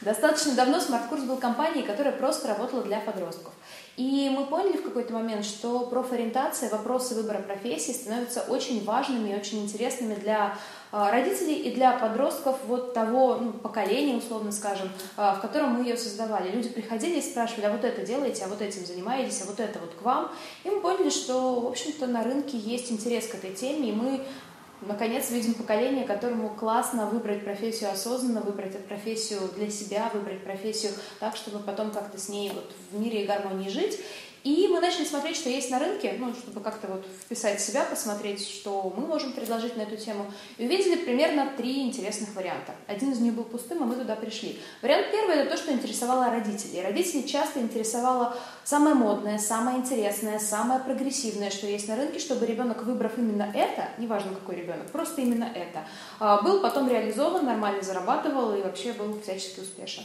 Достаточно давно SmartCourse был компанией, которая просто работала для подростков. И мы поняли в какой-то момент, что профориентация, вопросы выбора профессии становятся очень важными и очень интересными для а, родителей и для подростков вот того ну, поколения, условно скажем, а, в котором мы ее создавали. Люди приходили и спрашивали, а вот это делаете, а вот этим занимаетесь, а вот это вот к вам. И мы поняли, что, в общем-то, на рынке есть интерес к этой теме, и мы наконец видим поколение, которому классно выбрать профессию осознанно, выбрать профессию для себя, выбрать профессию так, чтобы потом как-то с ней вот в мире и гармонии жить. И мы начали смотреть, что есть на рынке, ну, чтобы как-то вот вписать себя, посмотреть, что мы можем предложить на эту тему. И увидели примерно три интересных варианта. Один из них был пустым, а мы туда пришли. Вариант первый – это то, что интересовало родителей. Родителей часто интересовало самое модное, самое интересное, самое прогрессивное, что есть на рынке, чтобы ребенок, выбрав именно это, неважно какой ребенок, просто именно это, а, был потом реализован, нормально зарабатывал и вообще был всячески успешен.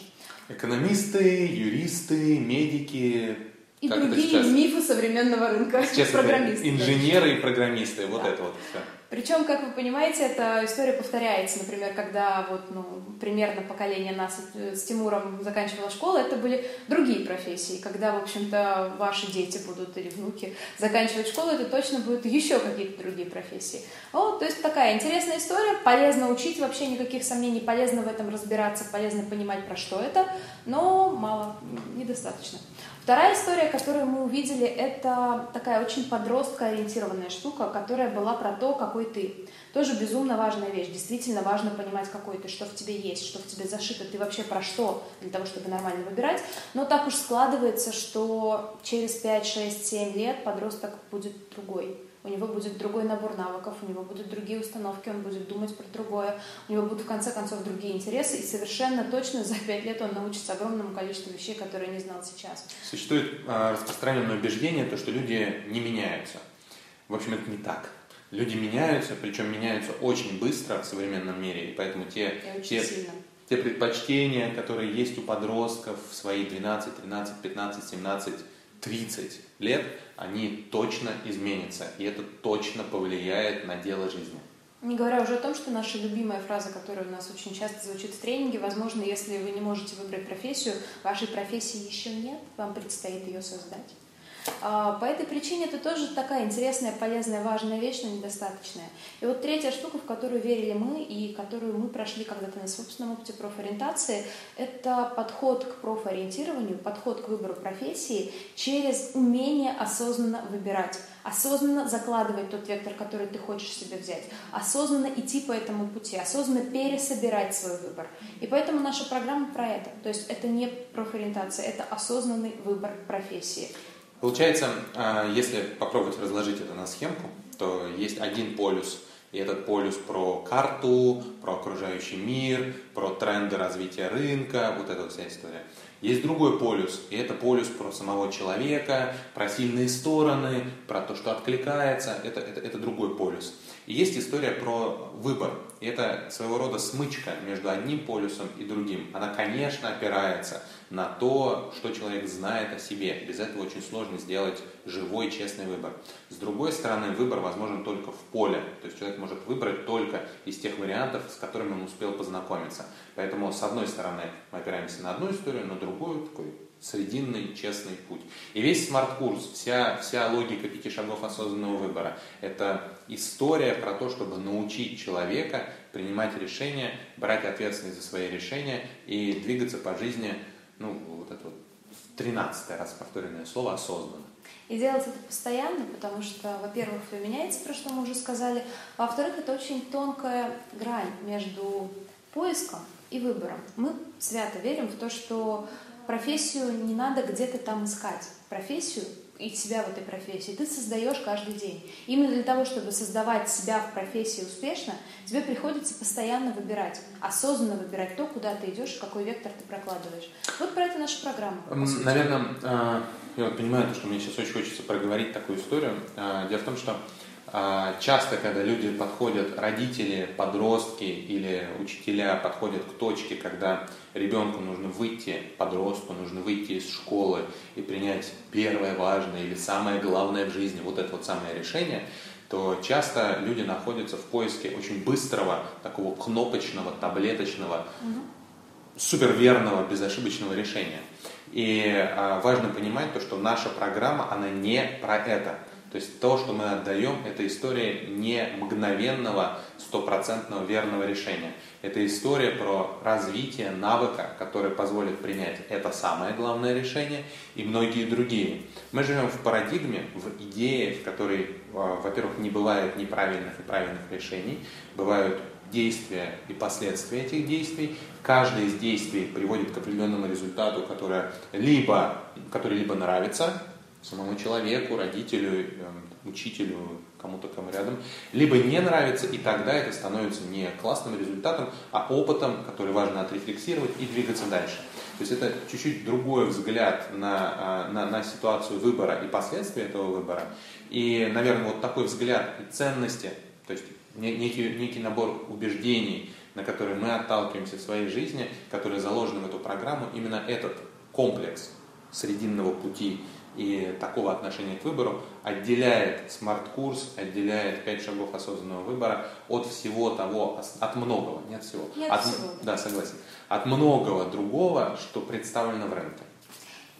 Экономисты, юристы, медики, и как другие мифы современного рынка. Программисты. Инженеры и программисты, вот да. это вот все. Причем, как вы понимаете, эта история повторяется. Например, когда вот, ну, примерно поколение нас с Тимуром заканчивало школу, это были другие профессии. Когда, в общем-то, ваши дети будут или внуки заканчивать школу, это точно будут еще какие-то другие профессии. Вот, то есть такая интересная история. Полезно учить, вообще никаких сомнений. Полезно в этом разбираться, полезно понимать, про что это, но мало, недостаточно. Вторая история, которую мы увидели, это такая очень подростко-ориентированная штука, которая была про то, какой ты. Тоже безумно важная вещь. Действительно важно понимать, какой ты, что в тебе есть, что в тебе зашито, ты вообще про что, для того, чтобы нормально выбирать. Но так уж складывается, что через 5, 6, 7 лет подросток будет другой у него будет другой набор навыков, у него будут другие установки, он будет думать про другое, у него будут в конце концов другие интересы, и совершенно точно за пять лет он научится огромному количеству вещей, которые не знал сейчас. Существует а, распространенное убеждение, то, что люди не меняются. В общем, это не так. Люди меняются, причем меняются очень быстро в современном мире, и поэтому те, те, те предпочтения, которые есть у подростков в свои 12, 13, 15, 17, 30 лет, они точно изменятся, и это точно повлияет на дело жизни. Не говоря уже о том, что наша любимая фраза, которая у нас очень часто звучит в тренинге, возможно, если вы не можете выбрать профессию, вашей профессии еще нет, вам предстоит ее создать. А, по этой причине это тоже такая интересная, полезная, важная вещь, но недостаточная. И вот третья штука, в которую верили мы и которую мы прошли когда-то на собственном опыте профориентации, это подход к профориентированию, подход к выбору профессии через умение осознанно выбирать осознанно закладывать тот вектор, который ты хочешь себе взять, осознанно идти по этому пути, осознанно пересобирать свой выбор. И поэтому наша программа про это. То есть это не профориентация, это осознанный выбор профессии. Получается, а, если попробовать разложить это на схемку, то есть один полюс, и этот полюс про карту, про окружающий мир, про тренды развития рынка, вот эта вся история. Есть другой полюс, и это полюс про самого человека, про сильные стороны, про то, что откликается, это, это, это другой полюс. И есть история про выбор, и это своего рода смычка между одним полюсом и другим. Она, конечно, опирается на то, что человек знает о себе. Без этого очень сложно сделать живой, честный выбор. С другой стороны, выбор возможен только в поле. То есть человек может выбрать только из тех вариантов, с которыми он успел познакомиться. Поэтому, с одной стороны, мы опираемся на одну историю, на другую такой срединный, честный путь. И весь Smart Course, вся, вся логика пяти шагов осознанного выбора, это история про то, чтобы научить человека принимать решения, брать ответственность за свои решения и двигаться по жизни ну, вот это вот тринадцатый раз повторенное слово осознанно. И делать это постоянно, потому что, во-первых, вы меняете, про что мы уже сказали, во-вторых, это очень тонкая грань между поиском и выбором. Мы свято верим в то, что профессию не надо где-то там искать. Профессию и себя в этой профессии ты создаешь каждый день. Именно для того, чтобы создавать себя в профессии успешно, тебе приходится постоянно выбирать, осознанно выбирать то, куда ты идешь, какой вектор ты прокладываешь. Вот про это наша программа. Наверное, а, я вот понимаю, что мне сейчас очень хочется проговорить такую историю. А, дело в том, что часто, когда люди подходят, родители, подростки или учителя подходят к точке, когда ребенку нужно выйти, подростку нужно выйти из школы и принять первое важное или самое главное в жизни, вот это вот самое решение, то часто люди находятся в поиске очень быстрого, такого кнопочного, таблеточного супер верного, безошибочного решения. И а, важно понимать то, что наша программа, она не про это. То есть то, что мы отдаем, это история не мгновенного, стопроцентного верного решения. Это история про развитие навыка, который позволит принять это самое главное решение и многие другие. Мы живем в парадигме, в идее, в которой, а, во-первых, не бывает неправильных и правильных решений, бывают действия и последствия этих действий. Каждое из действий приводит к определенному результату, который либо, который либо нравится самому человеку, родителю, эм, учителю, кому-то кому рядом, либо не нравится, и тогда это становится не классным результатом, а опытом, который важно отрефлексировать и двигаться дальше. То есть это чуть-чуть другой взгляд на, а, на, на ситуацию выбора и последствия этого выбора. И, наверное, вот такой взгляд и ценности, то есть некий, некий набор убеждений, на которые мы отталкиваемся в своей жизни, которые заложены в эту программу, именно этот комплекс срединного пути и такого отношения к выбору отделяет Smart Course, отделяет пять шагов осознанного выбора от всего того, от многого, не от всего. Не от, от всего. Да, согласен. От многого другого, что представлено в рынке.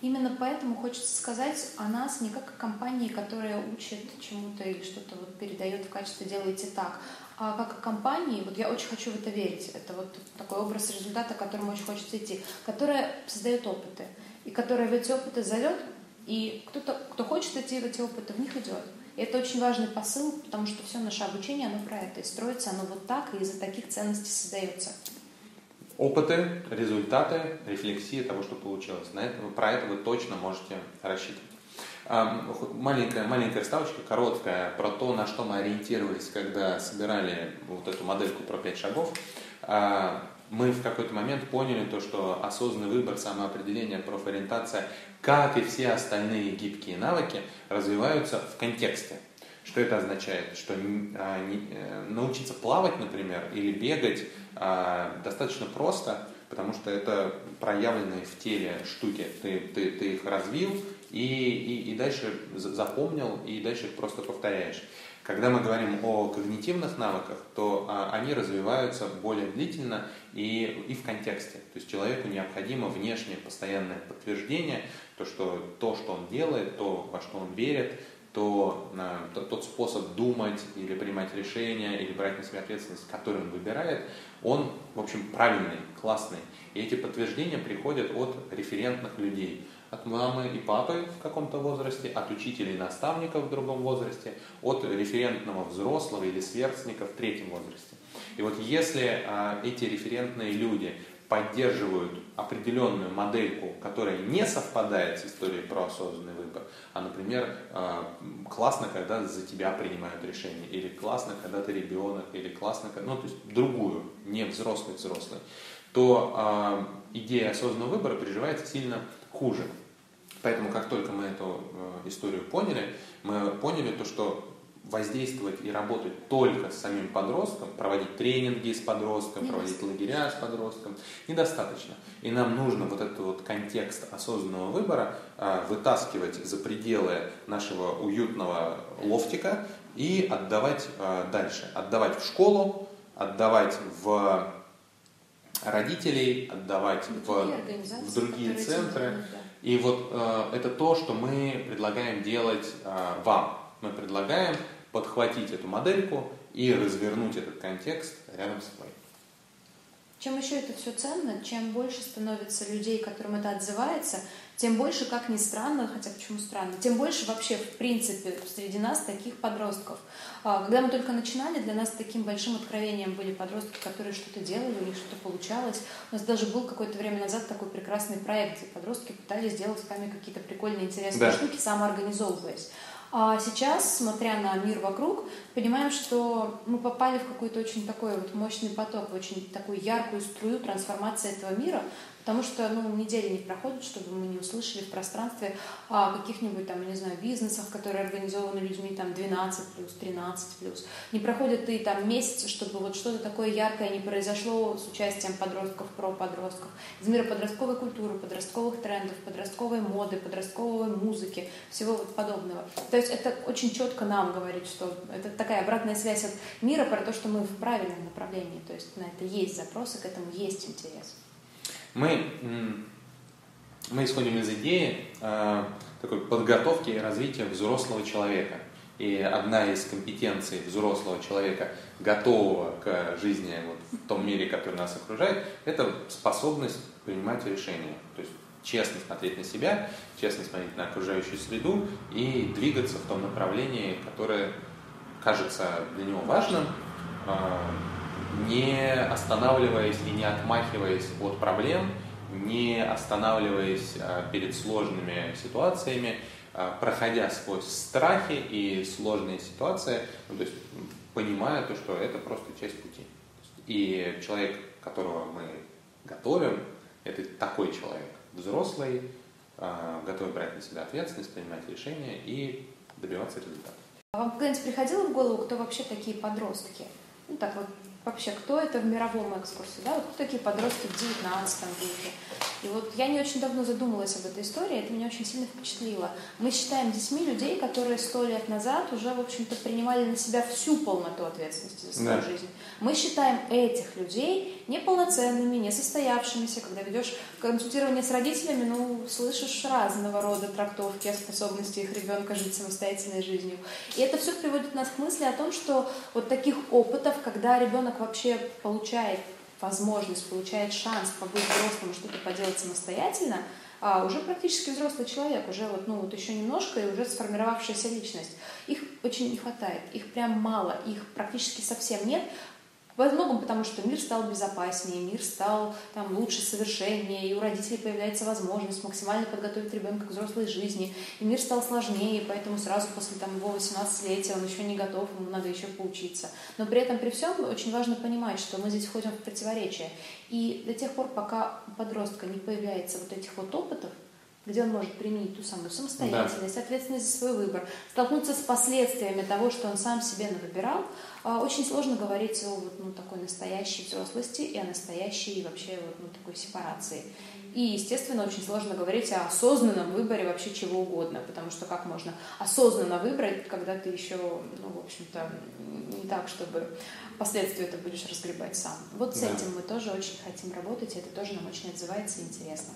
Именно поэтому хочется сказать о нас не как о компании, которая учит чему-то или что-то вот передает в качестве «делайте так», а как о компании, вот я очень хочу в это верить, это вот такой образ результата, к которому очень хочется идти, которая создает опыты, и которая в эти опыты зовет и кто-то, кто хочет в эти опыты, в них идет. И это очень важный посыл, потому что все наше обучение, оно про это. И строится оно вот так, и из-за таких ценностей создается. Опыты, результаты, рефлексии того, что получилось. На это, про это вы точно можете рассчитывать. Маленькая, маленькая вставочка, короткая, про то, на что мы ориентировались, когда собирали вот эту модельку про пять шагов. Мы в какой-то момент поняли то, что осознанный выбор, самоопределение, профориентация, как и все остальные гибкие навыки, развиваются в контексте. Что это означает? Что а, э, научиться плавать, например, или бегать а, достаточно просто, потому что это проявленные в теле штуки. Ты, ты, ты их развил и, и, и дальше запомнил, и дальше их просто повторяешь. Когда мы говорим о когнитивных навыках, то а, они развиваются более длительно и, и в контексте. То есть человеку необходимо внешнее постоянное подтверждение, то, что то, что он делает, то, во что он верит, то, а, то тот способ думать или принимать решения, или брать на себя ответственность, который он выбирает, он, в общем, правильный, классный. И эти подтверждения приходят от референтных людей от мамы и папы в каком-то возрасте, от учителей и наставников в другом возрасте, от референтного взрослого или сверстника в третьем возрасте. И вот если а, эти референтные люди поддерживают определенную модельку, которая не совпадает с историей про осознанный выбор, а, например, а, классно, когда за тебя принимают решение, или классно, когда ты ребенок, или классно, ну, то есть другую, не взрослый-взрослый, то а, идея осознанного выбора переживается сильно хуже. Поэтому, как только мы эту э, историю поняли, мы поняли то, что воздействовать и работать только с самим подростком, проводить тренинги с подростком, проводить лагеря с подростком, недостаточно. И нам нужно вот этот вот контекст осознанного выбора э, вытаскивать за пределы нашего уютного лофтика и отдавать э, дальше. Отдавать в школу, отдавать в родителей, отдавать в, в другие центры. И вот э, это то, что мы предлагаем делать э, вам. Мы предлагаем подхватить эту модельку и развернуть этот контекст рядом с собой. Чем еще это все ценно, чем больше становится людей, которым это отзывается, тем больше, как ни странно, хотя почему странно, тем больше вообще, в принципе, среди нас таких подростков. А, когда мы только начинали, для нас таким большим откровением были подростки, которые что-то делали, у них что-то получалось. У нас даже был какое-то время назад такой прекрасный проект, где подростки пытались сделать с нами какие-то прикольные, интересные да. штуки, самоорганизовываясь. А сейчас, смотря на мир вокруг, понимаем, что мы попали в какой-то очень такой вот мощный поток, очень такую яркую струю трансформации этого мира, Потому что ну, недели не проходит, чтобы мы не услышали в пространстве о каких-нибудь там, не знаю, бизнесах, которые организованы людьми там 12 плюс, 13 плюс. Не проходит и там месяц, чтобы вот что-то такое яркое не произошло с участием подростков, про подростков, из мира подростковой культуры, подростковых трендов, подростковой моды, подростковой музыки, всего вот подобного. То есть это очень четко нам говорит, что это такая обратная связь от мира про то, что мы в правильном направлении. То есть на это есть запросы, к этому есть интерес. Мы, мы исходим из идеи э, такой подготовки и развития взрослого человека. И одна из компетенций взрослого человека, готового к жизни вот, в том мире, который нас окружает, это способность принимать решения. То есть честно смотреть на себя, честно смотреть на окружающую среду и двигаться в том направлении, которое кажется для него важным, а, не останавливаясь и не отмахиваясь от проблем, не останавливаясь а, перед сложными ситуациями, а, проходя сквозь страхи и сложные ситуации, ну, то есть понимая то, что это просто часть пути. И человек, которого мы готовим, это такой человек, взрослый, готовый брать на себя ответственность, принимать решения и добиваться результата. А вам когда-нибудь приходило в голову, кто вообще такие подростки? Ну так вот, вообще, кто это в мировом экскурсе? Да? Вот такие подростки в 19 веке? И вот я не очень давно задумалась об этой истории, это меня очень сильно впечатлило. Мы считаем детьми людей, которые сто лет назад уже, в общем-то, принимали на себя всю полноту ответственности за свою да. жизнь. Мы считаем этих людей неполноценными, несостоявшимися. Когда ведешь консультирование с родителями, ну, слышишь разного рода трактовки о способности их ребенка жить самостоятельной жизнью. И это все приводит нас к мысли о том, что вот таких опытов, когда ребенок вообще получает возможность, получает шанс побыть взрослым что-то поделать самостоятельно, а уже практически взрослый человек, уже вот, ну, вот еще немножко и уже сформировавшаяся личность. Их очень не хватает, их прям мало, их практически совсем нет, во многом потому, что мир стал безопаснее, мир стал там, лучше, совершеннее, и у родителей появляется возможность максимально подготовить ребенка к взрослой жизни, и мир стал сложнее, поэтому сразу после там, его 18-летия он еще не готов, ему надо еще поучиться. Но при этом, при всем, очень важно понимать, что мы здесь входим в противоречие. И до тех пор, пока у подростка не появляется вот этих вот опытов, где он может применить ту самую самостоятельность, да. ответственность за свой выбор, столкнуться с последствиями того, что он сам себе выбирал, а, очень сложно говорить о вот, ну, такой настоящей взрослости и о настоящей вообще вот, ну, такой сепарации. И, естественно, очень сложно говорить о осознанном выборе вообще чего угодно, потому что как можно осознанно выбрать, когда ты еще, ну, в общем-то, не так, чтобы последствия ты будешь разгребать сам. Вот с да. этим мы тоже очень хотим работать, и это тоже нам очень отзывается и интересно.